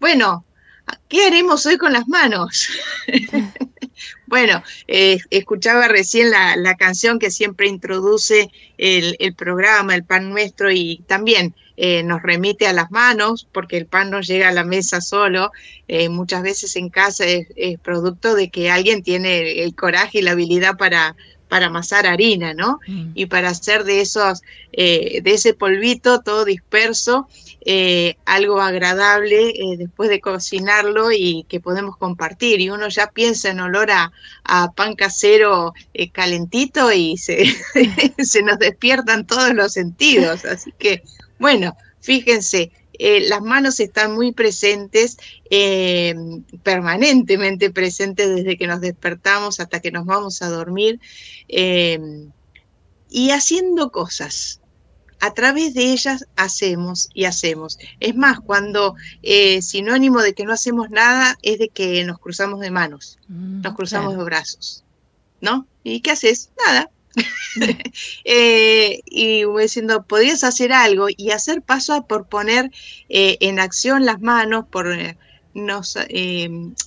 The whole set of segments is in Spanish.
bueno, ¿qué haremos hoy con las manos? bueno, eh, escuchaba recién la, canción que siempre introduce el, programa, el pan nuestro, y también eh, nos remite a las manos, porque el pan no llega a la mesa solo. Eh, muchas veces en casa es, producto de que alguien tiene el coraje y la habilidad para, para amasar harina, ¿no? Mm. Y para hacer de esos, de ese polvito todo disperso, eh, algo agradable eh, después de cocinarlo y que podemos compartir. Y uno ya piensa en olor a, pan casero eh, calentito y se, se, nos despiertan todos los sentidos. Así que, bueno, fíjense. las manos están muy presentes, permanentemente presentes desde que nos despertamos hasta que nos vamos a dormir, y haciendo cosas, a través de ellas hacemos y hacemos. Es más, cuando eh, sinónimo de que no hacemos nada es de que nos cruzamos de manos, mm, nos cruzamos de brazos, ¿no? ¿Y qué haces? Nada. Eh, y voy diciendo, podrías hacer algo y hacer paso por poner eh, en acción las manos, por nos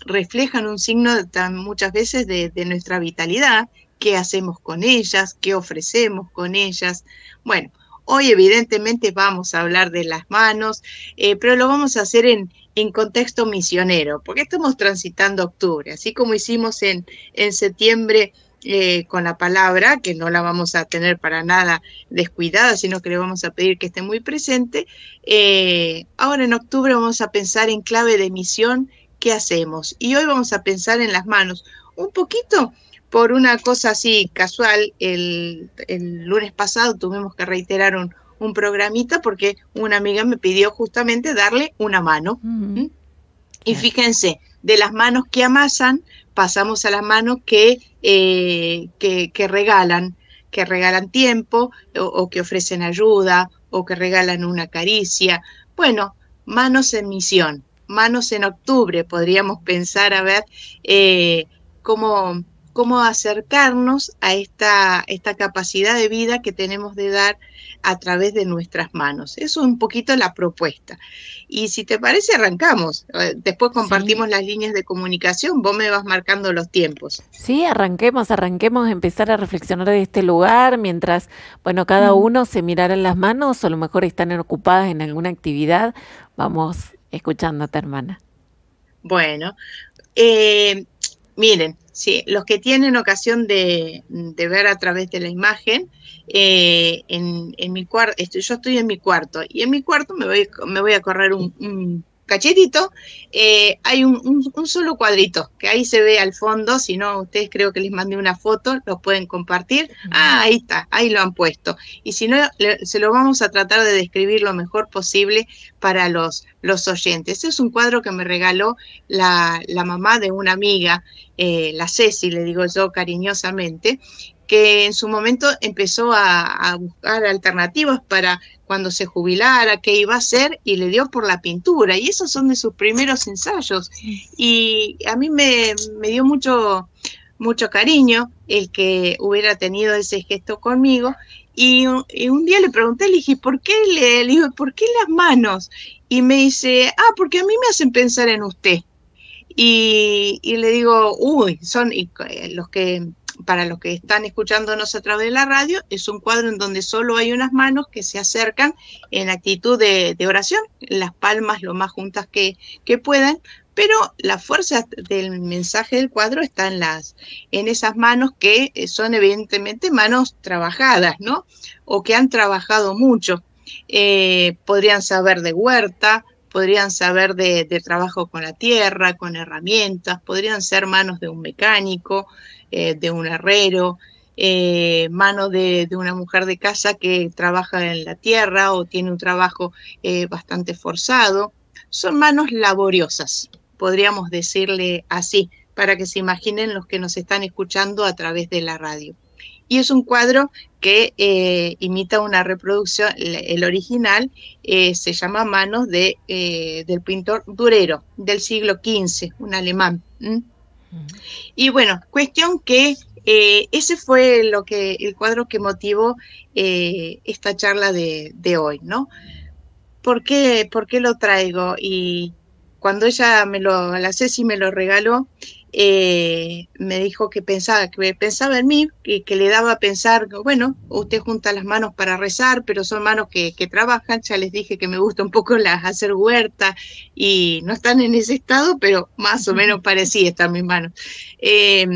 reflejan un signo muchas veces de, de nuestra vitalidad, qué hacemos con ellas, qué ofrecemos con ellas. Bueno, Hoy evidentemente vamos a hablar de las manos, eh, pero lo vamos a hacer en, en contexto misionero, porque estamos transitando octubre, así como hicimos en, en septiembre eh, con la palabra, que no la vamos a tener para nada descuidada, sino que le vamos a pedir que esté muy presente. Eh, ahora en octubre vamos a pensar en clave de misión, ¿qué hacemos? Y hoy vamos a pensar en las manos, un poquito por una cosa así casual, el, lunes pasado tuvimos que reiterar un, programita porque una amiga me pidió justamente darle una mano. Y fíjense, de las manos que amasan, pasamos a las manos que, eh, que, regalan, que regalan tiempo o, que ofrecen ayuda o que regalan una caricia. Bueno, manos en misión, manos en octubre, podríamos pensar a ver eh, cómo cómo acercarnos a esta, esta capacidad de vida que tenemos de dar a través de nuestras manos. Eso es un poquito la propuesta. Y si te parece, arrancamos. Eh, después compartimos las líneas de comunicación, vos me vas marcando los tiempos. Sí, arranquemos, arranquemos, empezar a reflexionar de este lugar mientras, bueno, cada uno se mirara en las manos o a lo mejor están ocupadas en alguna actividad. Vamos escuchándote, hermana. Bueno, eh, miren, Sí, los que tienen ocasión de, ver a través de la imagen, eh, en, mi cuarto, yo estoy en mi cuarto y en mi cuarto me voy, me voy a correr un, cachetito, eh, hay un, solo cuadrito que ahí se ve al fondo, si no, ustedes creo que les mandé una foto, lo pueden compartir. Ah, ahí está, ahí lo han puesto. Y si no, se lo vamos a tratar de describir lo mejor posible para los, los oyentes. Este es un cuadro que me regaló la, la mamá de una amiga, eh, la Ceci, le digo yo cariñosamente, que en su momento empezó a, buscar alternativas para cuando se jubilara, qué iba a hacer, y le dio por la pintura. Y esos son de sus primeros ensayos. Y a mí me, dio mucho, mucho cariño el que hubiera tenido ese gesto conmigo. Y, un día le pregunté, le dije, ¿por qué le, digo, ¿por qué las manos? Y me dice, ah, porque a mí me hacen pensar en usted. Y, y le digo, uy, son eh, los que para los que están escuchándonos a través de la radio, es un cuadro en donde solo hay unas manos que se acercan en actitud de, oración, las palmas lo más juntas que, que puedan, pero la fuerza del mensaje del cuadro está en, las, en esas manos que son evidentemente manos trabajadas, ¿no? O que han trabajado mucho. Eh, podrían saber de huerta, podrían saber de, trabajo con la tierra, con herramientas, podrían ser manos de un mecánico, eh, de un herrero, eh, mano de, una mujer de casa que trabaja en la tierra o tiene un trabajo eh, bastante forzado. Son manos laboriosas, podríamos decirle así, para que se imaginen los que nos están escuchando a través de la radio. Y es un cuadro que imita una reproducción, el original se llama Manos de, del pintor Durero del siglo XV, un alemán. Y bueno, cuestión que eh, ese fue lo que el cuadro que motivó eh, esta charla de, hoy, ¿no? ¿Por qué, ¿Por qué, lo traigo? Y, cuando ella me lo, la Ceci me lo regaló, eh, me dijo que pensaba, que pensaba en mí, que, que, le daba a pensar, bueno, usted junta las manos para rezar, pero son manos que, que trabajan, ya les dije que me gusta un poco las hacer huerta y no están en ese estado, pero más o menos parecía están mis manos. Eh,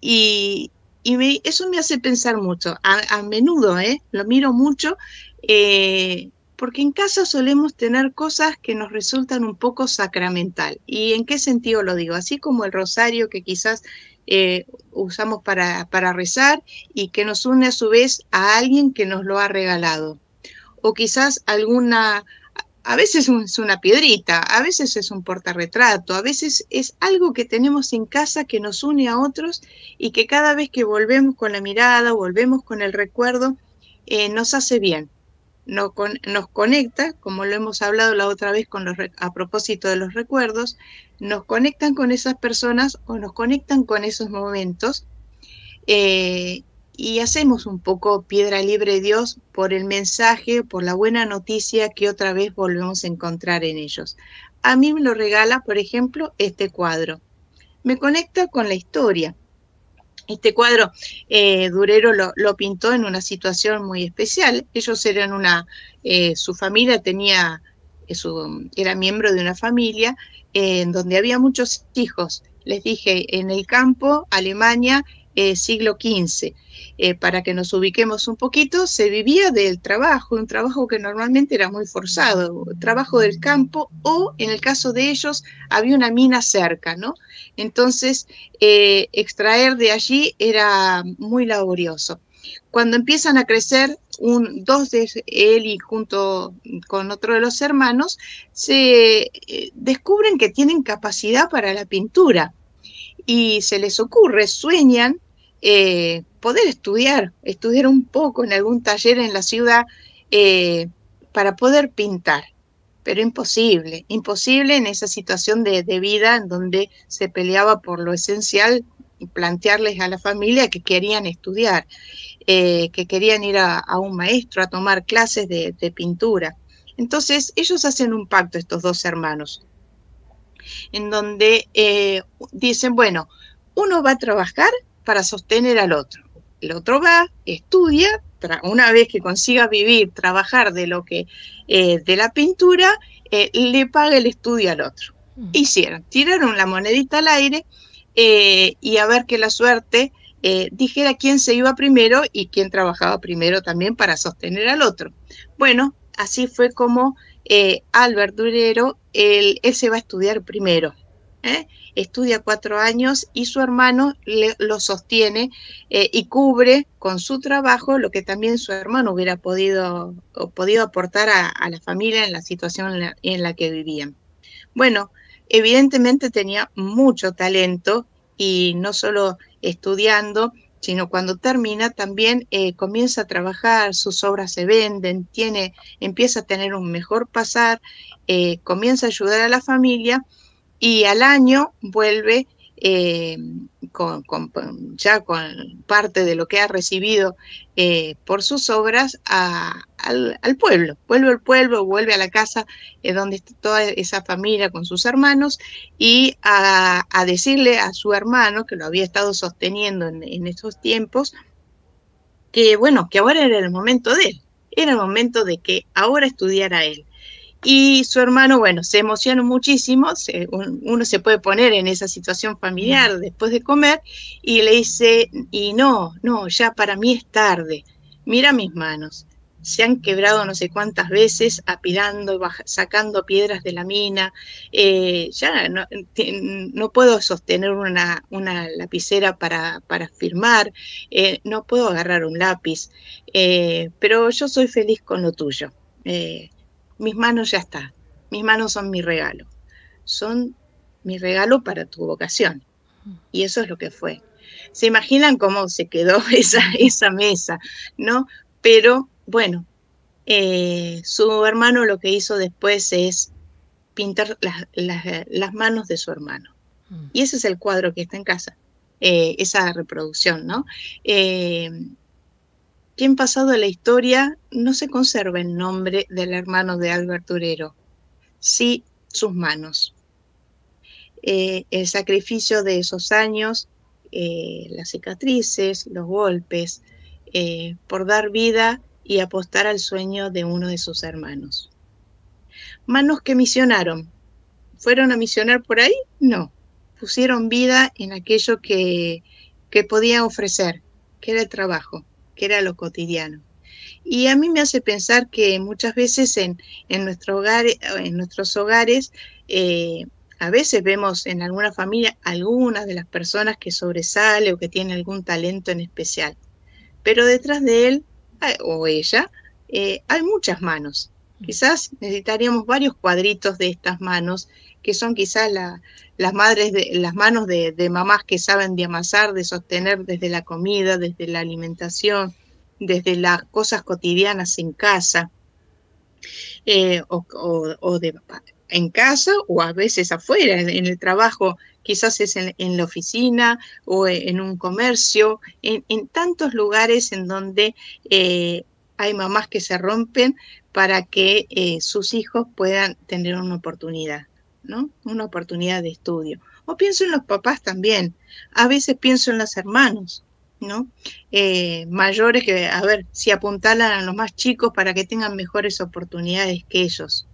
y, y eso me hace pensar mucho, a, menudo, ¿eh? lo miro mucho, eh, porque en casa solemos tener cosas que nos resultan un poco sacramental. ¿Y en qué sentido lo digo? Así como el rosario que quizás eh, usamos para, para rezar y que nos une a su vez a alguien que nos lo ha regalado. O quizás alguna, a veces es una piedrita, a veces es un portarretrato, a veces es algo que tenemos en casa que nos une a otros y que cada vez que volvemos con la mirada, volvemos con el recuerdo, eh, nos hace bien nos, conecta, como lo hemos hablado la otra vez con los, a propósito de los recuerdos, nos conectan con esas personas o nos conectan con esos momentos eh, y hacemos un poco piedra libre Dios por el mensaje, por la buena noticia que otra vez volvemos a encontrar en ellos. A mí me lo regala, por ejemplo, este cuadro. Me conecta con la historia. Este cuadro eh, Durero lo, pintó en una situación muy especial. Ellos eran una, eh, su familia tenía, eh, era miembro de una familia en donde había muchos hijos. Les dije, en el campo, Alemania, siglo XV. para que nos ubiquemos un poquito, se vivía del trabajo, un trabajo que normalmente era muy forzado, trabajo del campo o, en el caso de ellos, había una mina cerca, ¿no? Entonces, eh, extraer de allí era muy laborioso. Cuando empiezan a crecer, un, dos de él y junto con otro de los hermanos, se eh, descubren que tienen capacidad para la pintura y se les ocurre, sueñan eh, poder estudiar, estudiar un poco en algún taller en la ciudad para poder pintar pero imposible, imposible en esa situación de, vida en donde se peleaba por lo esencial y plantearles a la familia que querían estudiar, eh, que querían ir a, un maestro a tomar clases de, pintura. Entonces ellos hacen un pacto, estos dos hermanos, en donde eh, dicen, bueno, uno va a trabajar para sostener al otro, el otro va, estudia, una vez que consiga vivir, trabajar de lo que, eh, de la pintura, eh, le paga el estudio al otro. Mm. Hicieron, tiraron la monedita al aire eh, y a ver que la suerte dijera quién se iba primero y quién trabajaba primero también para sostener al otro. Bueno, así fue como Albert Durero, él, él se va a estudiar primero. ¿Eh? estudia cuatro años y su hermano lo sostiene eh, y cubre con su trabajo lo que también su hermano hubiera podido, podido aportar a, la familia en la situación en la, que vivían. Bueno, evidentemente tenía mucho talento y no solo estudiando, sino cuando termina también eh, comienza a trabajar, sus obras se venden, tiene, empieza a tener un mejor pasar, comienza a ayudar a la familia y al año vuelve eh, con, ya con parte de lo que ha recibido eh, por sus obras al, pueblo. Vuelve al pueblo, vuelve a la casa eh, donde está toda esa familia con sus hermanos y a, decirle a su hermano, que lo había estado sosteniendo en, en estos tiempos, que bueno, que ahora era el momento de él, era el momento de que ahora estudiara él. Y su hermano, bueno, se emocionó muchísimo, uno se puede poner en esa situación familiar después de comer y le dice, y no, no, ya para mí es tarde, mira mis manos, se han quebrado no sé cuántas veces apilando, sacando piedras de la mina, eh, ya no, puedo sostener una, una lapicera para, para firmar, eh, no puedo agarrar un lápiz, eh, pero yo soy feliz con lo tuyo mis manos ya está, mis manos son mi regalo, son mi regalo para tu vocación. Y eso es lo que fue. ¿Se imaginan cómo se quedó esa, esa mesa? ¿No? Pero bueno, eh, su hermano lo que hizo después es pintar las, manos de su hermano. Mm. Y ese es el cuadro que está en casa, eh, esa reproducción, ¿no? Eh, que pasado la historia no se conserva el nombre del hermano de Albert Durero, sí sus manos. eh, el sacrificio de esos años, eh, las cicatrices, los golpes, eh, por dar vida y apostar al sueño de uno de sus hermanos. Manos que misionaron. ¿Fueron a misionar por ahí? No. Pusieron vida en aquello que, que podían ofrecer, que era el trabajo, que era lo cotidiano. Y a mí me hace pensar que muchas veces en, en, nuestro hogar, en nuestros hogares eh, a veces vemos en alguna familia algunas de las personas que sobresale o que tiene algún talento en especial, pero detrás de él o ella eh, hay muchas manos. Quizás necesitaríamos varios cuadritos de estas manos, que son quizás las madres de, las manos de, mamás que saben de amasar, de sostener desde la comida, desde la alimentación, desde las cosas cotidianas en casa, eh, o, o, de en casa o a veces afuera, en, el trabajo, quizás es en, la oficina o en un comercio, en, tantos lugares en donde eh, hay mamás que se rompen para que eh, sus hijos puedan tener una oportunidad, ¿no? Una oportunidad de estudio. O pienso en los papás también, a veces pienso en los hermanos, ¿no? Eh, mayores que, a ver, si apuntalan a los más chicos para que tengan mejores oportunidades que ellos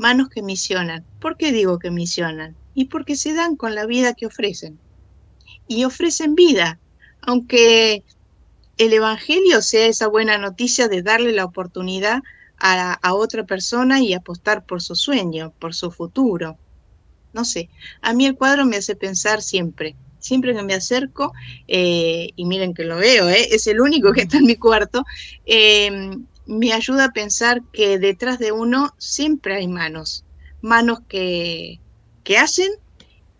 manos que misionan. ¿Por qué digo que misionan? Y porque se dan con la vida que ofrecen. Y ofrecen vida, aunque el Evangelio sea esa buena noticia de darle la oportunidad a, otra persona y apostar por su sueño, por su futuro. No sé, a mí el cuadro me hace pensar siempre, siempre que me acerco, eh, y miren que lo veo, eh, es el único que está en mi cuarto, eh, me ayuda a pensar que detrás de uno siempre hay manos, manos que, que hacen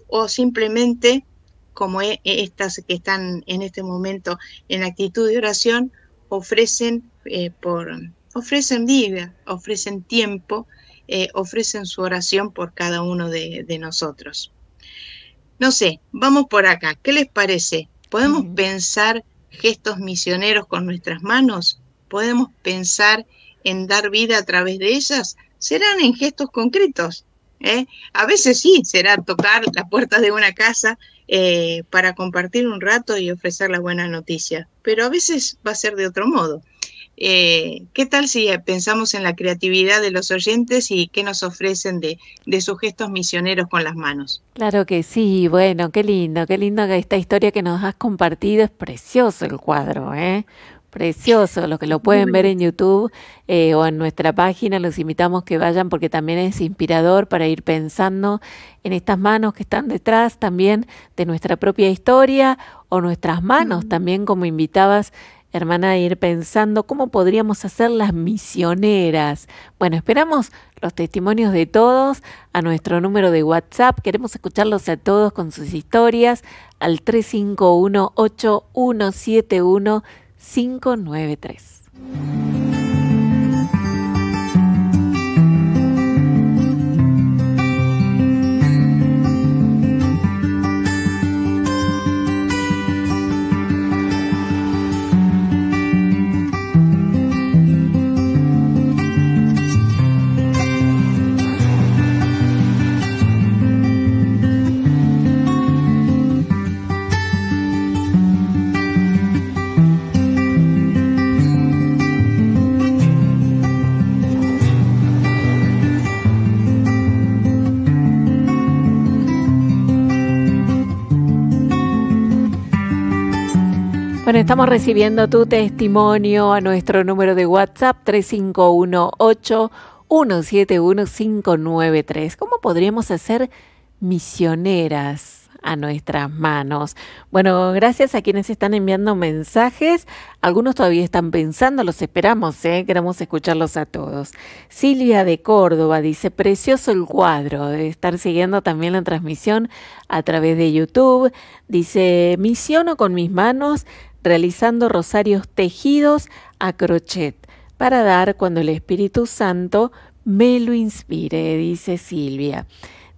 o simplemente como e, e, estas que están en este momento en actitud de oración, ofrecen, eh, por, ofrecen vida, ofrecen tiempo, eh, ofrecen su oración por cada uno de, nosotros. No sé, vamos por acá. ¿Qué les parece? ¿Podemos pensar gestos misioneros con nuestras manos? podemos pensar en dar vida a través de ellas serán en gestos concretos. ¿eh? A veces sí, será tocar las puertas de una casa eh, para compartir un rato y ofrecer la buena noticia, pero a veces va a ser de otro modo. Eh, ¿Qué tal si pensamos en la creatividad de los oyentes y qué nos ofrecen de, de, sus gestos misioneros con las manos? Claro que sí, bueno, qué lindo, qué lindo que esta historia que nos has compartido, es precioso el cuadro, ¿eh? Precioso, los que lo pueden ver en YouTube eh, o en nuestra página, los invitamos que vayan porque también es inspirador para ir pensando en estas manos que están detrás también de nuestra propia historia o nuestras manos también como invitabas hermana, ir pensando cómo podríamos hacer las misioneras. Bueno, esperamos los testimonios de todos a nuestro número de WhatsApp. Queremos escucharlos a todos con sus historias al 351 8171 593. Bueno, estamos recibiendo tu testimonio a nuestro número de WhatsApp 3518 171593. ¿Cómo podríamos hacer misioneras a nuestras manos? Bueno, gracias a quienes están enviando mensajes. Algunos todavía están pensando, los esperamos, ¿eh? queremos escucharlos a todos. Silvia de Córdoba dice, precioso el cuadro, de estar siguiendo también la transmisión a través de YouTube. Dice, misiono con mis manos realizando rosarios tejidos a crochet para dar cuando el Espíritu Santo me lo inspire, dice Silvia.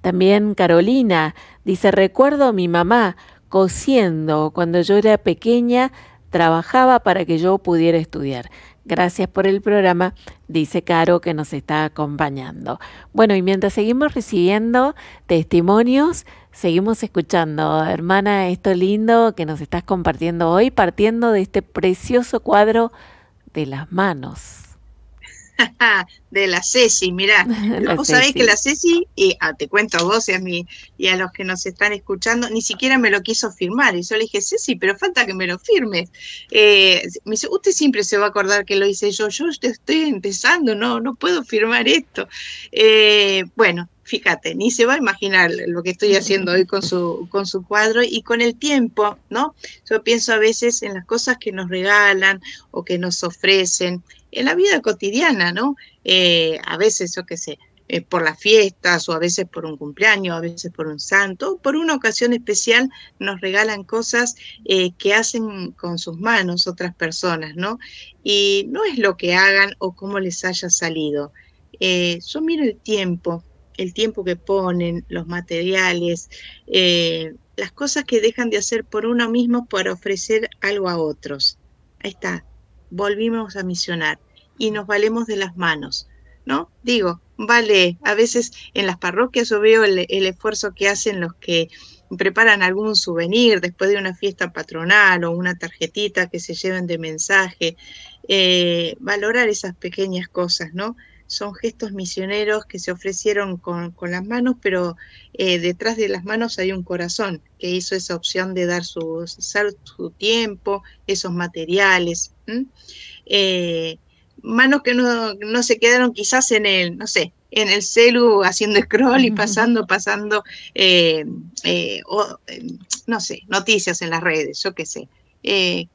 También Carolina dice, recuerdo a mi mamá cosiendo cuando yo era pequeña, trabajaba para que yo pudiera estudiar. Gracias por el programa, dice Caro que nos está acompañando. Bueno, y mientras seguimos recibiendo testimonios, seguimos escuchando, hermana, esto lindo que nos estás compartiendo hoy, partiendo de este precioso cuadro de las manos. de la Ceci, mirá, vos sabés que la Ceci, y ah, te cuento a vos y a, mí, y a los que nos están escuchando, ni siquiera me lo quiso firmar, y yo le dije, Ceci, pero falta que me lo firmes. Eh, me dice, usted siempre se va a acordar que lo hice yo, yo estoy empezando, no, no puedo firmar esto. Eh, bueno, fíjate, ni se va a imaginar lo que estoy haciendo hoy con su, con su cuadro y con el tiempo, ¿no? Yo pienso a veces en las cosas que nos regalan o que nos ofrecen, en la vida cotidiana, ¿no? Eh, a veces, yo qué sé, eh, por las fiestas o a veces por un cumpleaños, a veces por un santo, por una ocasión especial nos regalan cosas eh, que hacen con sus manos otras personas, ¿no? Y no es lo que hagan o cómo les haya salido. yo miro el tiempo, el tiempo que ponen, los materiales, las cosas que dejan de hacer por uno mismo para ofrecer algo a otros. Ahí está, volvimos a misionar y nos valemos de las manos, ¿no? Digo, vale, a veces en las parroquias yo veo el, esfuerzo que hacen los que preparan algún souvenir después de una fiesta patronal o una tarjetita que se lleven de mensaje, eh, valorar esas pequeñas cosas, ¿no? Son gestos misioneros que se ofrecieron con, las manos, pero eh, detrás de las manos hay un corazón que hizo esa opción de dar su, su tiempo, esos materiales. Eh, manos que no, no, se quedaron quizás en el, no sé, en el celu haciendo scroll y pasando, pasando, eh, eh, no sé, noticias en las redes, yo qué sé.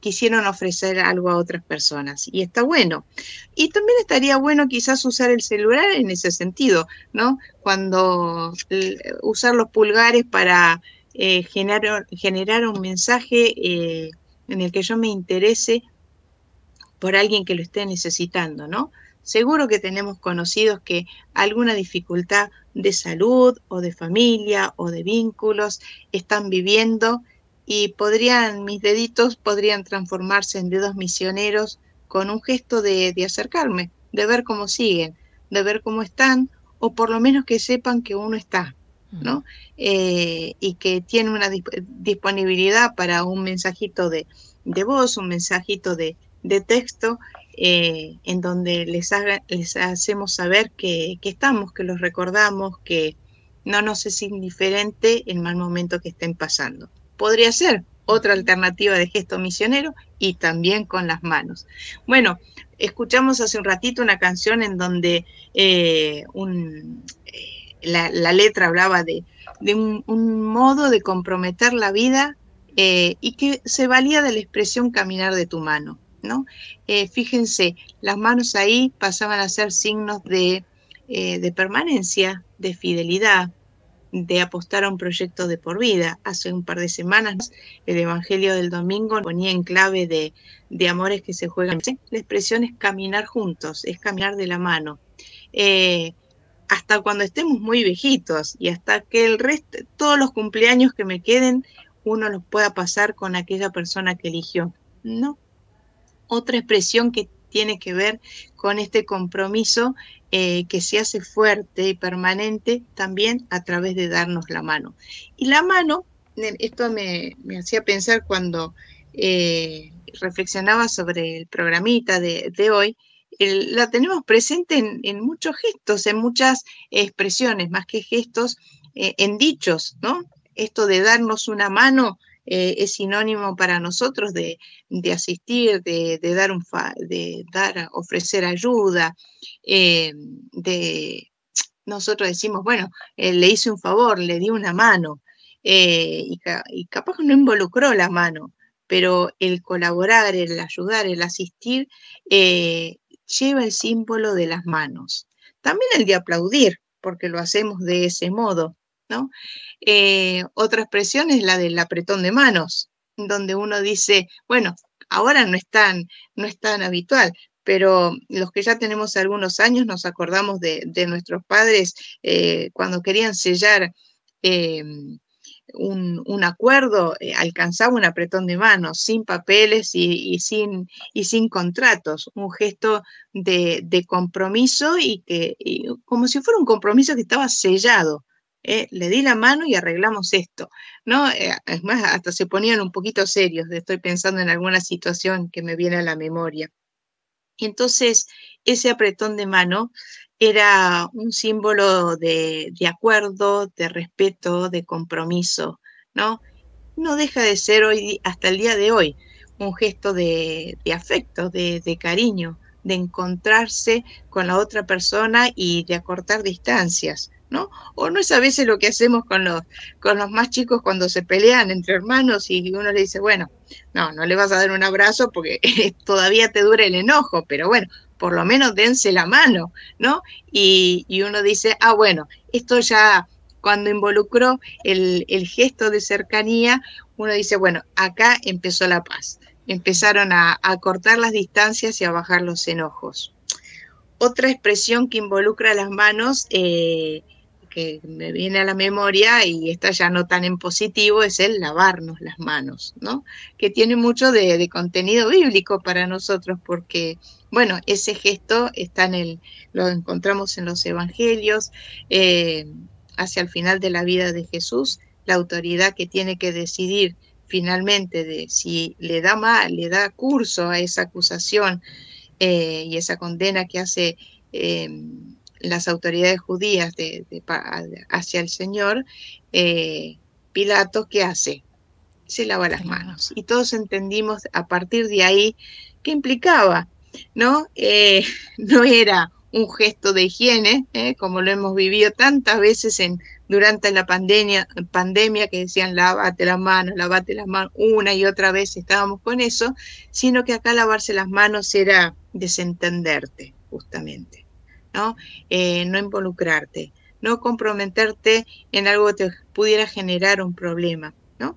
Quisieron ofrecer algo a otras personas y está bueno. Y también estaría bueno quizás usar el celular en ese sentido, ¿no? Cuando usar los pulgares para generar, generar un mensaje en el que yo me interese por alguien que lo esté necesitando, ¿no? Seguro que tenemos conocidos que alguna dificultad de salud o de familia o de vínculos están viviendo y podrían, mis deditos podrían transformarse en dedos misioneros con un gesto de, acercarme, de ver cómo siguen, de ver cómo están o por lo menos que sepan que uno está, ¿no? Eh, y que tiene una disponibilidad para un mensajito de, de voz, un mensajito de, de texto eh, en donde les, les hacemos saber que, estamos, que los recordamos, que no nos es indiferente el mal momento que estén pasando. Podría ser otra alternativa de gesto misionero y también con las manos. Bueno, escuchamos hace un ratito una canción en donde eh, eh, la, letra hablaba de, un, modo de comprometer la vida y que se valía de la expresión caminar de tu mano. ¿no? Eh, fíjense, las manos ahí pasaban a ser signos eh, de, permanencia, de fidelidad, de apostar a un proyecto de por vida. Hace un par de semanas el Evangelio del Domingo ponía en clave de, de amores que se juegan. La expresión es caminar juntos, es caminar de la mano. Eh, hasta cuando estemos muy viejitos y hasta que el resto, todos los cumpleaños que me queden, uno los pueda pasar con aquella persona que eligió. No, otra expresión que tiene que ver con este compromiso eh, que se hace fuerte y permanente también a través de darnos la mano. Y la mano, esto me, hacía pensar cuando eh, reflexionaba sobre el programita de, hoy, la tenemos presente en, muchos gestos, en muchas expresiones, más que gestos, eh, en dichos, ¿no? Esto de darnos una mano eh, es sinónimo para nosotros de, asistir, de, dar un de dar, ofrecer ayuda, eh, de nosotros decimos, bueno, eh, le hice un favor, le di una mano, y, capaz no involucró la mano, pero el colaborar, el ayudar, el asistir, lleva el símbolo de las manos. También el de aplaudir, porque lo hacemos de ese modo. Eh, otra expresión es la del apretón de manos, donde uno dice, bueno, ahora no es tan, no es tan habitual, pero los que ya tenemos algunos años nos acordamos de, nuestros padres eh, cuando querían sellar eh, un, acuerdo, alcanzaba un apretón de manos, sin papeles y, sin, y sin contratos, un gesto de, compromiso y que como si fuera un compromiso que estaba sellado eh, le di la mano y arreglamos esto, ¿no? Eh, es más, hasta se ponían un poquito serios, estoy pensando en alguna situación que me viene a la memoria. Entonces, ese apretón de mano era un símbolo de, acuerdo, de respeto, de compromiso, ¿no? No deja de ser hoy, hasta el día de hoy, un gesto de, afecto, de cariño, de encontrarse con la otra persona y de acortar distancias, ¿no? O no es a veces lo que hacemos con los, con los más chicos cuando se pelean entre hermanos y uno le dice, bueno, no, no le vas a dar un abrazo porque todavía te dura el enojo, pero bueno, por lo menos dense la mano, ¿no? Y, y uno dice, ah, bueno, esto ya cuando involucró el, el, gesto de cercanía, uno dice, bueno, acá empezó la paz. Empezaron a, cortar las distancias y a bajar los enojos. Otra expresión que involucra las manos eh, me viene a la memoria y está ya no tan en positivo es el lavarnos las manos, ¿no? Que tiene mucho de, de contenido bíblico para nosotros porque, bueno, ese gesto está en el, lo encontramos en los evangelios, eh, hacia el final de la vida de Jesús, la autoridad que tiene que decidir finalmente de si le da mal, le da curso a esa acusación eh, y esa condena que hace eh, las autoridades judías de, de, hacia el Señor, eh, Pilato, ¿qué hace? Se lava las manos. Y todos entendimos a partir de ahí qué implicaba, ¿no? Eh, no era un gesto de higiene, ¿eh? como lo hemos vivido tantas veces en, durante la pandemia, pandemia que decían lávate las manos, lavate las manos, una y otra vez estábamos con eso, sino que acá lavarse las manos era desentenderte, justamente. ¿No? Eh, no involucrarte, no comprometerte en algo que pudiera generar un problema, ¿no?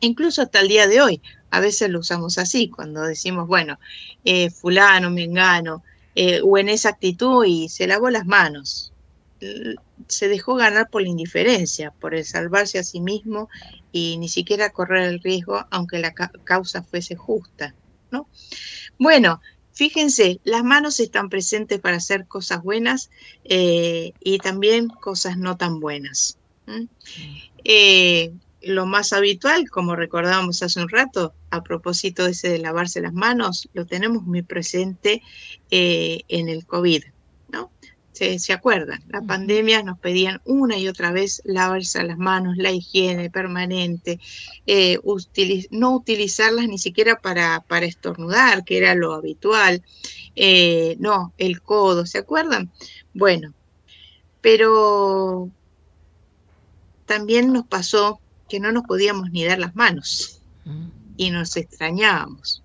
Incluso hasta el día de hoy, a veces lo usamos así, cuando decimos, bueno, eh, fulano, mengano, eh, o en esa actitud y se lavó las manos. Se dejó ganar por la indiferencia, por el salvarse a sí mismo y ni siquiera correr el riesgo, aunque la ca causa fuese justa, ¿no? Bueno, Fíjense, las manos están presentes para hacer cosas buenas eh, y también cosas no tan buenas. Eh, lo más habitual, como recordábamos hace un rato, a propósito ese de lavarse las manos, lo tenemos muy presente eh, en el COVID. ¿Se, ¿Se, acuerdan? La pandemia nos pedían una y otra vez lavarse las manos, la higiene permanente, eh, utiliz no utilizarlas ni siquiera para, para, estornudar, que era lo habitual. Eh, no, el codo, ¿se acuerdan? Bueno, pero también nos pasó que no nos podíamos ni dar las manos y nos extrañábamos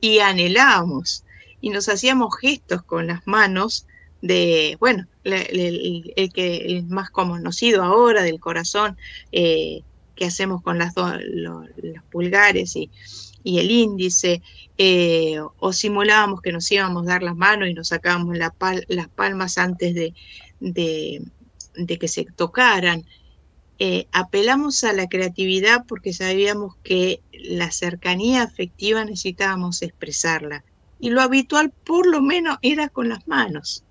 y anhelábamos y nos hacíamos gestos con las manos de, bueno, el, que más conocido ahora del corazón eh, que hacemos con las los pulgares y, y el índice, eh, o simulábamos que nos íbamos a dar las manos y nos sacábamos las palmas antes de, de, de que se tocaran. Eh, apelamos a la creatividad porque sabíamos que la cercanía afectiva necesitábamos expresarla. Y lo habitual, por lo menos, era con las manos.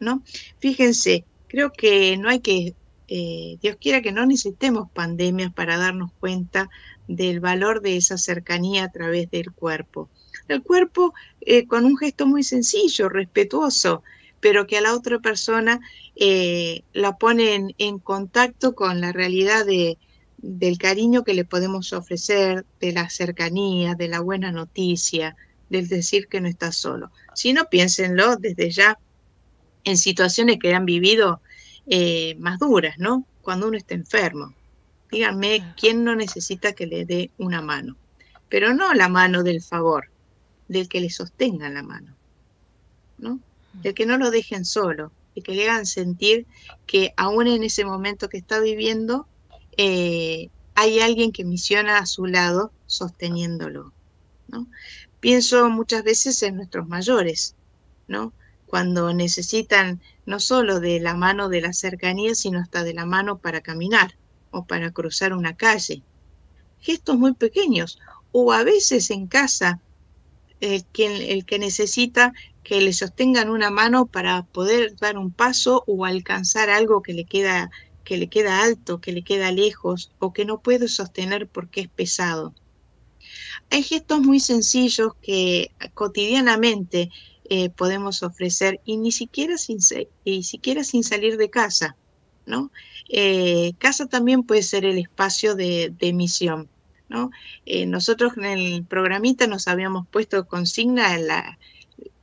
¿No? Fíjense, creo que no hay que, eh, Dios quiera que no necesitemos pandemias para darnos cuenta del valor de esa cercanía a través del cuerpo. El cuerpo eh, con un gesto muy sencillo, respetuoso, pero que a la otra persona eh, la pone en, contacto con la realidad de, del cariño que le podemos ofrecer, de la cercanía, de la buena noticia, del decir que no está solo. Si no, piénsenlo desde ya en situaciones que han vivido eh, más duras, ¿no? Cuando uno está enfermo. Díganme, ¿quién no necesita que le dé una mano? Pero no la mano del favor, del que le sostenga la mano, ¿no? Del que no lo dejen solo, y que le hagan sentir que aún en ese momento que está viviendo, eh, hay alguien que misiona a su lado sosteniéndolo, ¿no? Pienso muchas veces en nuestros mayores, ¿no? Cuando necesitan no solo de la mano de la cercanía, sino hasta de la mano para caminar o para cruzar una calle. Gestos muy pequeños, o a veces en casa, el que, el que necesita que le sostengan una mano para poder dar un paso o alcanzar algo que le queda, que le queda alto, que le queda lejos o que no puede sostener porque es pesado. Hay gestos muy sencillos que cotidianamente eh, podemos ofrecer y ni siquiera sin, siquiera sin salir de casa, ¿no? Eh, casa también puede ser el espacio de, de misión, ¿no? Eh, nosotros en el programita nos habíamos puesto consigna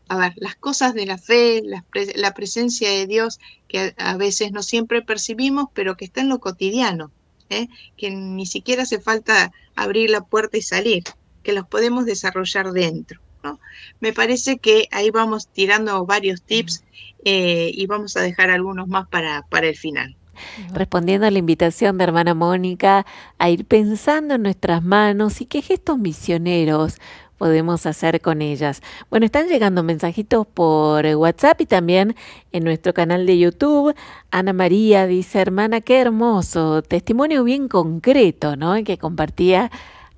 a ver, las cosas de la fe, la, presencia de Dios que a, veces no siempre percibimos, pero que está en lo cotidiano, que ni siquiera hace falta abrir la puerta y salir, que los podemos desarrollar dentro. ¿No? Me parece que ahí vamos tirando varios tips eh, y vamos a dejar algunos más para, para el final. Respondiendo a la invitación de hermana Mónica a ir pensando en nuestras manos y qué gestos misioneros podemos hacer con ellas. Bueno, están llegando mensajitos por WhatsApp y también en nuestro canal de YouTube. Ana María dice, hermana, qué hermoso, testimonio bien concreto, ¿no? Que compartía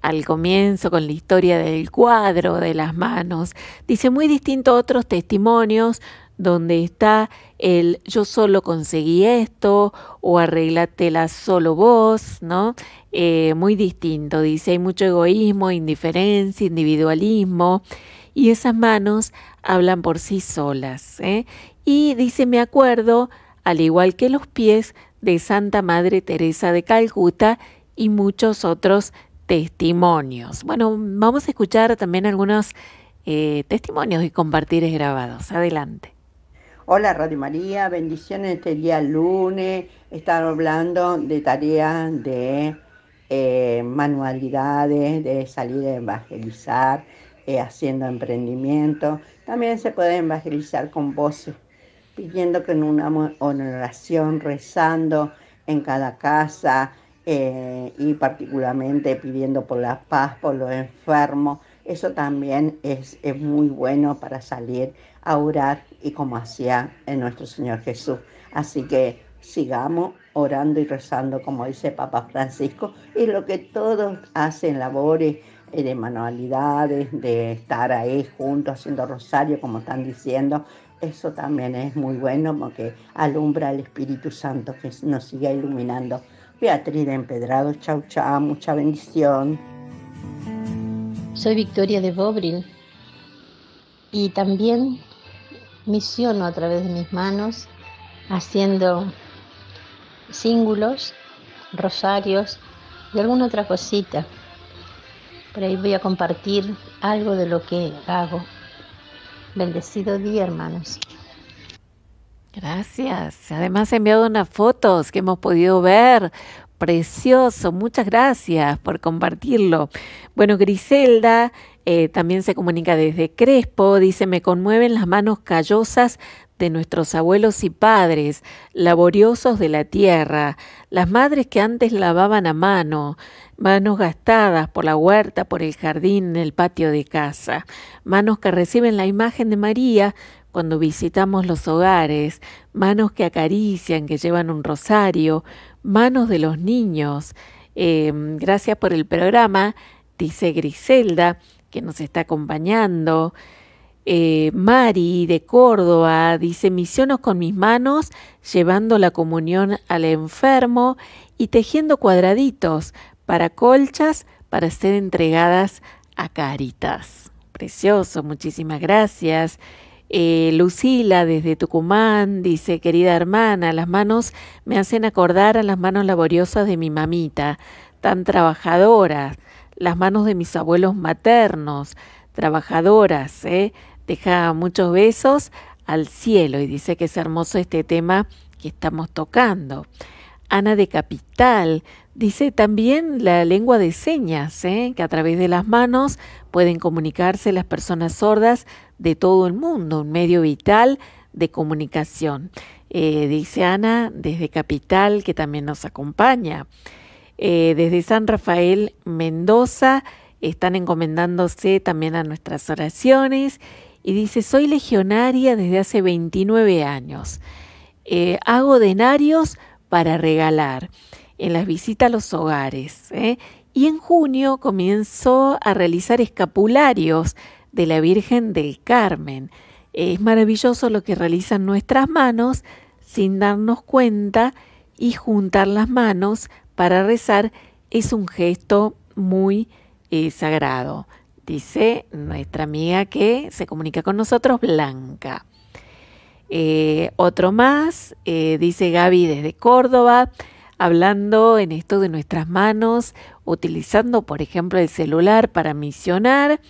al comienzo con la historia del cuadro, de las manos. Dice, muy distinto a otros testimonios donde está el yo solo conseguí esto o arreglatela solo vos, ¿no? Eh, muy distinto, dice, hay mucho egoísmo, indiferencia, individualismo y esas manos hablan por sí solas. ¿eh? Y dice, me acuerdo, al igual que los pies de Santa Madre Teresa de Calcuta y muchos otros testimonios. Bueno, vamos a escuchar también algunos eh, testimonios y compartir grabados. Adelante. Hola Radio María, bendiciones este día lunes. Estar hablando de tareas de eh, manualidades, de salir a evangelizar, eh, haciendo emprendimiento. También se puede evangelizar con voces, pidiendo que en una oración, rezando en cada casa eh, y particularmente pidiendo por la paz, por los enfermos. Eso también es, es muy bueno para salir a orar y como hacía en nuestro Señor Jesús. Así que sigamos orando y rezando, como dice Papa Francisco, y lo que todos hacen, labores eh, de manualidades, de estar ahí juntos haciendo rosario, como están diciendo, eso también es muy bueno porque alumbra al Espíritu Santo que nos siga iluminando. Beatriz de Empedrado, chau chau, mucha bendición. Soy Victoria de Bobril y también misiono a través de mis manos haciendo cíngulos, rosarios y alguna otra cosita. Por ahí voy a compartir algo de lo que hago. Bendecido día, hermanos. Gracias. Además, he enviado unas fotos que hemos podido ver. Precioso. Muchas gracias por compartirlo. Bueno, Griselda eh, también se comunica desde Crespo. Dice, me conmueven las manos callosas de nuestros abuelos y padres, laboriosos de la tierra, las madres que antes lavaban a mano, manos gastadas por la huerta, por el jardín, en el patio de casa, manos que reciben la imagen de María cuando visitamos los hogares, manos que acarician, que llevan un rosario, manos de los niños. Eh, gracias por el programa, dice Griselda, que nos está acompañando. Eh, Mari de Córdoba dice, misionos con mis manos, llevando la comunión al enfermo y tejiendo cuadraditos para colchas para ser entregadas a Caritas. Precioso, muchísimas gracias. Eh, Lucila desde Tucumán dice, querida hermana, las manos me hacen acordar a las manos laboriosas de mi mamita, tan trabajadoras, las manos de mis abuelos maternos, trabajadoras, ¿eh? deja muchos besos al cielo y dice que es hermoso este tema que estamos tocando. Ana de Capital dice también la lengua de señas, ¿eh? que a través de las manos pueden comunicarse las personas sordas de todo el mundo, un medio vital de comunicación. Eh, dice Ana desde Capital, que también nos acompaña. Eh, desde San Rafael Mendoza están encomendándose también a nuestras oraciones y dice, soy legionaria desde hace 29 años. Hago denarios para regalar en las visitas a los hogares. ¿eh? Y en junio comenzó a realizar escapularios de la Virgen del Carmen. Es maravilloso lo que realizan nuestras manos sin darnos cuenta y juntar las manos para rezar es un gesto muy eh, sagrado. Dice nuestra amiga que se comunica con nosotros, Blanca. Eh, otro más, eh, dice Gaby desde Córdoba, hablando en esto de nuestras manos, utilizando por ejemplo el celular para misionar.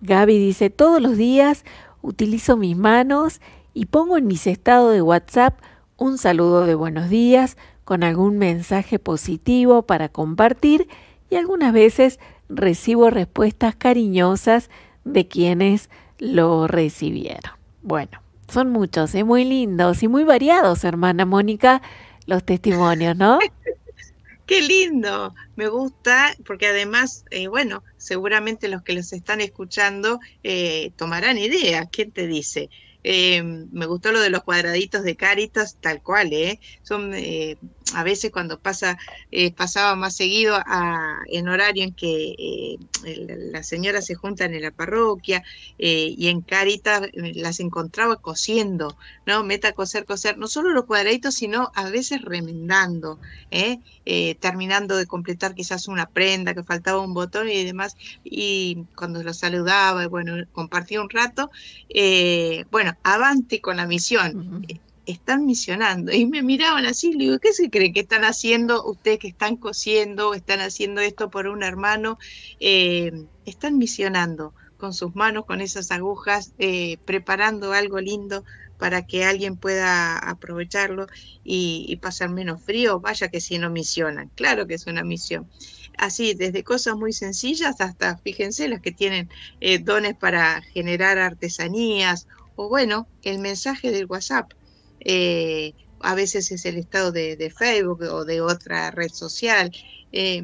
Gaby dice, todos los días utilizo mis manos y pongo en mis estados de WhatsApp un saludo de buenos días con algún mensaje positivo para compartir y algunas veces recibo respuestas cariñosas de quienes lo recibieron. Bueno, son muchos y muy lindos y muy variados, hermana Mónica, los testimonios, ¿no? Qué lindo, me gusta, porque además, eh, bueno, seguramente los que los están escuchando eh, tomarán ideas. ¿Quién te dice? Eh, me gustó lo de los cuadraditos de Caritas, tal cual, ¿eh? Son eh, a veces cuando pasa, eh, pasaba más seguido a, en horario en que las señoras se juntan en la parroquia y en Caritas las encontraba cosiendo, ¿no? Meta coser, coser, no solo los cuadraditos, sino a veces remendando, terminando de completar quizás una prenda que faltaba un botón y demás, y cuando los saludaba, bueno, compartía un rato, bueno, avante con la misión. Están misionando. Y me miraban así, le digo, ¿qué se cree que están haciendo ustedes que están cosiendo, están haciendo esto por un hermano? Eh, están misionando con sus manos, con esas agujas, eh, preparando algo lindo para que alguien pueda aprovecharlo y, pasar menos frío. Vaya que si no misionan, claro que es una misión así, desde cosas muy sencillas hasta, fíjense, las que tienen eh, dones para generar artesanías o bueno, el mensaje del WhatsApp. Eh, a veces es el estado de, Facebook o de otra red social. Eh,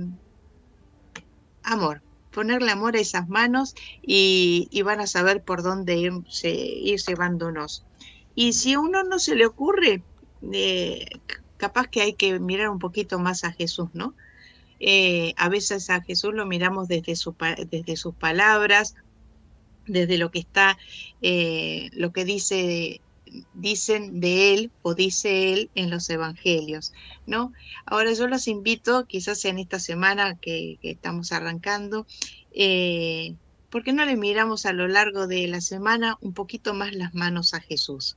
amor, ponerle amor a esas manos y, van a saber por dónde irse, ir llevándonos. Y si a uno no se le ocurre, eh, capaz que hay que mirar un poquito más a Jesús, ¿no? a veces a Jesús lo miramos desde, desde sus palabras desde lo que está, eh, lo que dice, dicen de él o dice él en los evangelios, ¿no? Ahora yo los invito, quizás en esta semana que, estamos arrancando, eh, ¿por qué no le miramos a lo largo de la semana un poquito más las manos a Jesús?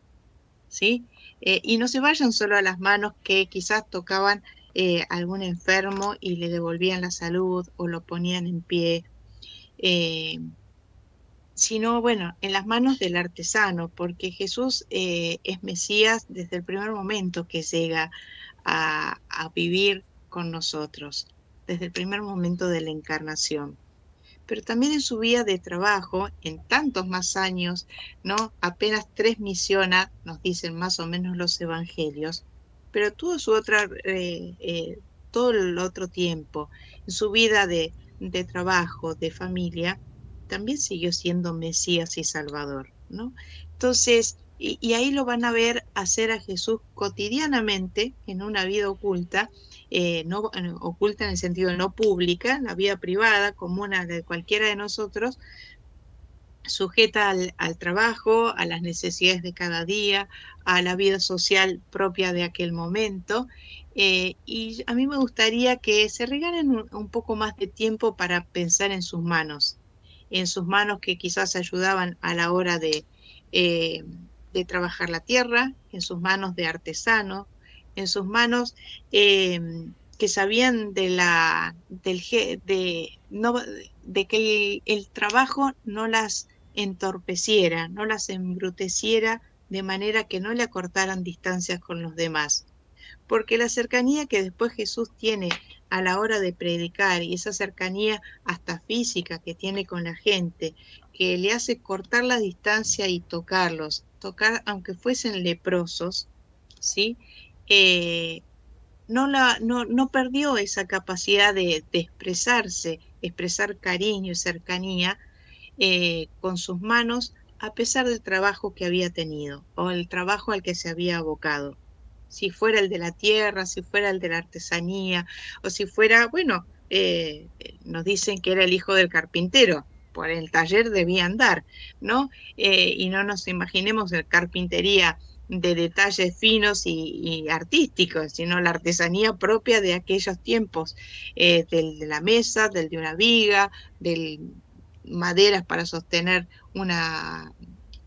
¿Sí? Eh, y no se vayan solo a las manos que quizás tocaban algún enfermo y le devolvían la salud o lo ponían en pie sino bueno, en las manos del artesano, porque Jesús eh, es Mesías desde el primer momento que llega a, vivir con nosotros, desde el primer momento de la encarnación. Pero también en su vida de trabajo, en tantos más años, ¿no? Apenas tres misiones, nos dicen más o menos los evangelios, pero todo su otra, eh, eh, todo el otro tiempo, en su vida de, de trabajo, de familia, también siguió siendo Mesías y Salvador, ¿no? Entonces, y, ahí lo van a ver hacer a Jesús cotidianamente en una vida oculta, eh, no oculta en el sentido no pública, la vida privada, común de cualquiera de nosotros, sujeta al, trabajo, a las necesidades de cada día, a la vida social propia de aquel momento. Eh, y a mí me gustaría que se regalen un, poco más de tiempo para pensar en sus manos, en sus manos que quizás ayudaban a la hora de, eh, de trabajar la tierra, en sus manos de artesano, en sus manos em, que sabían de la del de no de que el, trabajo no las entorpeciera, no las embruteciera de manera que no le acortaran distancias con los demás. Porque la cercanía que después Jesús tiene a la hora de predicar y esa cercanía hasta física que tiene con la gente, que le hace cortar la distancia y tocarlos, tocar aunque fuesen leprosos, ¿sí? Eh, no, la, no, no, perdió esa capacidad de, expresarse, expresar cariño y cercanía eh, con sus manos a pesar del trabajo que había tenido o el trabajo al que se había abocado si fuera el de la tierra, si fuera el de la artesanía, o si fuera, bueno, eh, nos dicen que era el hijo del carpintero, por el taller debía andar, ¿no? Eh, y no nos imaginemos el carpintería de detalles finos y, artísticos, sino la artesanía propia de aquellos tiempos, eh, del de la mesa, del de una viga, de maderas para sostener una,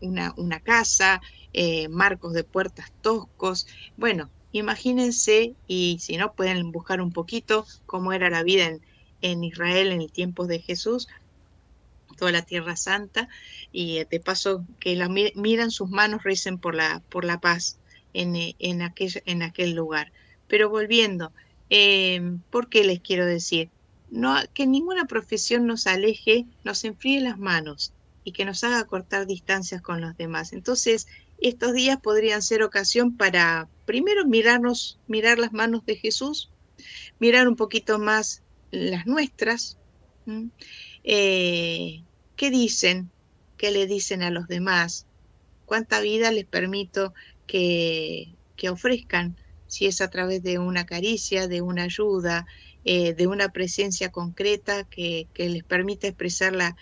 una, casa, eh, marcos de puertas toscos. Bueno, imagínense, y si no pueden buscar un poquito cómo era la vida en, en Israel en el tiempo de Jesús, toda la Tierra Santa, y eh, de paso que la, miran sus manos, recen por la, por la paz en, eh, en, aquel, en aquel lugar. Pero volviendo, ¿por qué les quiero decir? No, que ninguna profesión nos aleje, nos enfríe las manos y que nos haga cortar distancias con los demás. Entonces, estos días podrían ser ocasión para primero mirarnos, mirar las manos de Jesús, mirar un poquito más las nuestras, eh, ¿Qué dicen? ¿Qué le dicen a los demás? ¿Cuánta vida les permito que, que ofrezcan? Si es a través de una caricia, de una ayuda, eh, de una presencia concreta que, que les permita expresar la,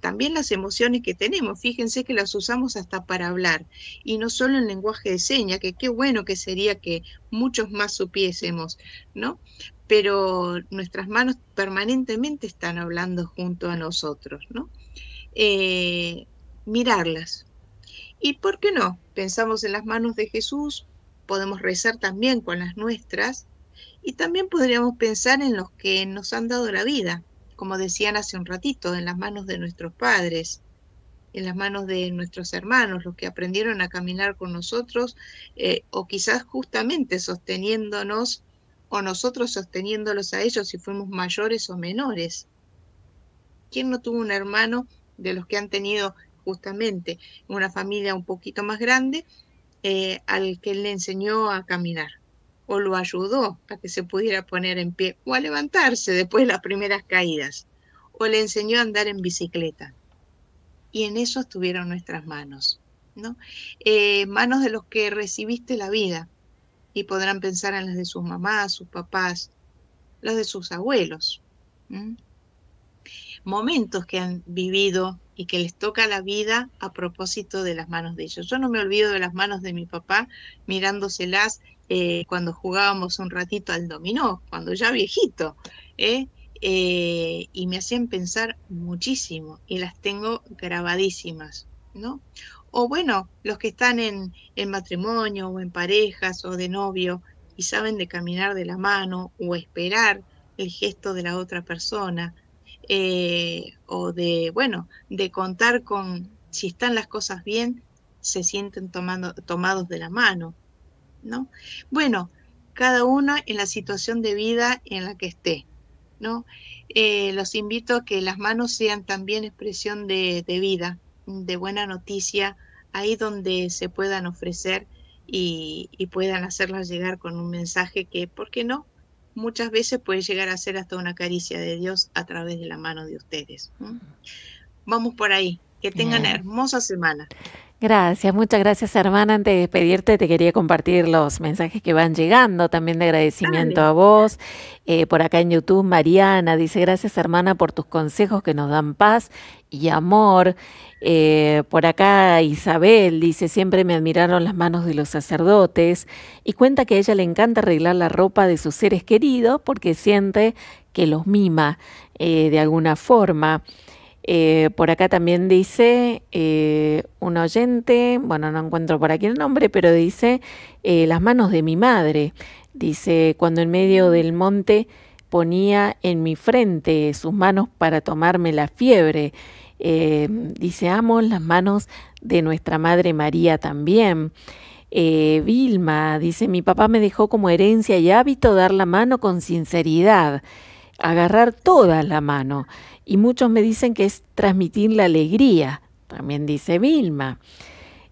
también las emociones que tenemos. Fíjense que las usamos hasta para hablar y no solo en lenguaje de señas, que qué bueno que sería que muchos más supiésemos, ¿no? pero nuestras manos permanentemente están hablando junto a nosotros, ¿no? Eh, mirarlas. ¿Y por qué no? Pensamos en las manos de Jesús, podemos rezar también con las nuestras y también podríamos pensar en los que nos han dado la vida, como decían hace un ratito, en las manos de nuestros padres, en las manos de nuestros hermanos, los que aprendieron a caminar con nosotros eh, o quizás justamente sosteniéndonos o nosotros sosteniéndolos a ellos si fuimos mayores o menores. ¿Quién no tuvo un hermano de los que han tenido justamente una familia un poquito más grande eh, al que le enseñó a caminar o lo ayudó a que se pudiera poner en pie o a levantarse después de las primeras caídas o le enseñó a andar en bicicleta? Y en eso estuvieron nuestras manos, ¿no? Eh, manos de los que recibiste la vida, y podrán pensar en las de sus mamás, sus papás, las de sus abuelos. Momentos que han vivido y que les toca la vida a propósito de las manos de ellos. Yo no me olvido de las manos de mi papá mirándoselas eh, cuando jugábamos un ratito al dominó, cuando ya viejito, ¿eh? Eh, y me hacían pensar muchísimo y las tengo grabadísimas, ¿no? o bueno, los que están en, matrimonio o en parejas o de novio y saben de caminar de la mano o esperar el gesto de la otra persona, o de, bueno, de contar con, si están las cosas bien, se sienten tomando, tomados de la mano, ¿no? Bueno, cada uno en la situación de vida en la que esté, ¿no? Eh, los invito a que las manos sean también expresión de, de vida, de buena noticia, ahí donde se puedan ofrecer y, puedan hacerlas llegar con un mensaje que, ¿por qué no? Muchas veces puede llegar a ser hasta una caricia de Dios a través de la mano de ustedes. Vamos por ahí. Que tengan hermosa semana. Gracias, muchas gracias hermana. Antes de despedirte te quería compartir los mensajes que van llegando, también de agradecimiento a vos. Eh, por acá en YouTube, Mariana dice, gracias hermana por tus consejos que nos dan paz y amor. Eh, por acá Isabel dice, siempre me admiraron las manos de los sacerdotes y cuenta que a ella le encanta arreglar la ropa de sus seres queridos porque siente que los mima eh, de alguna forma. Eh, por acá también dice eh, un oyente, bueno, no encuentro por aquí el nombre, pero dice eh, las manos de mi madre. Dice, cuando en medio del monte ponía en mi frente sus manos para tomarme la fiebre. dice, amo las manos de nuestra Madre María también. Vilma dice, mi papá me dejó como herencia y hábito dar la mano con sinceridad, agarrar toda la mano y muchos me dicen que es transmitir la alegría, también dice Vilma.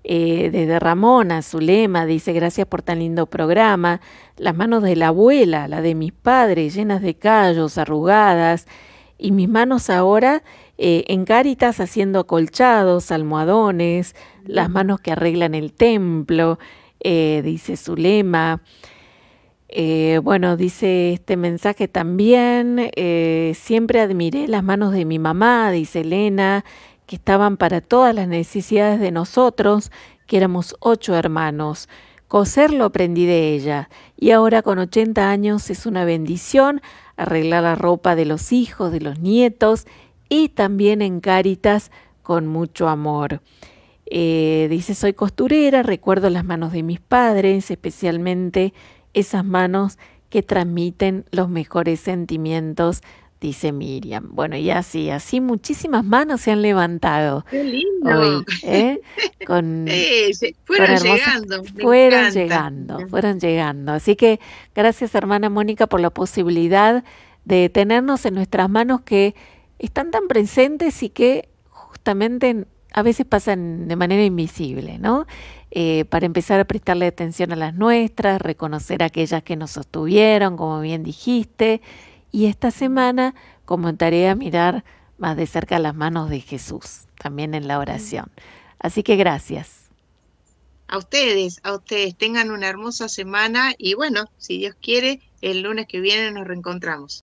Eh, desde Ramona, Zulema, dice gracias por tan lindo programa. Las manos de la abuela, la de mis padres, llenas de callos, arrugadas, y mis manos ahora eh, en cáritas haciendo acolchados, almohadones, las manos que arreglan el templo, eh, dice Zulema. Eh, bueno, dice este mensaje también, eh, siempre admiré las manos de mi mamá, dice Elena, que estaban para todas las necesidades de nosotros, que éramos ocho hermanos. Coser lo aprendí de ella y ahora con 80 años es una bendición arreglar la ropa de los hijos, de los nietos y también en Cáritas con mucho amor. Eh, dice, soy costurera, recuerdo las manos de mis padres, especialmente esas manos que transmiten los mejores sentimientos dice Miriam. Bueno, y así, así muchísimas manos se han levantado. Qué lindo. ¿eh? Con, fueron llegando. Fueron llegando, fueron llegando. Así que gracias, hermana Mónica, por la posibilidad de tenernos en nuestras manos que están tan presentes y que justamente a veces pasan de manera invisible, ¿no? Eh, para empezar a prestarle atención a las nuestras, reconocer aquellas que nos sostuvieron, como bien dijiste, y esta semana como tarea mirar más de cerca las manos de Jesús, también en la oración. Así que gracias. A ustedes, a ustedes, tengan una hermosa semana y bueno, si Dios quiere, el lunes que viene nos reencontramos.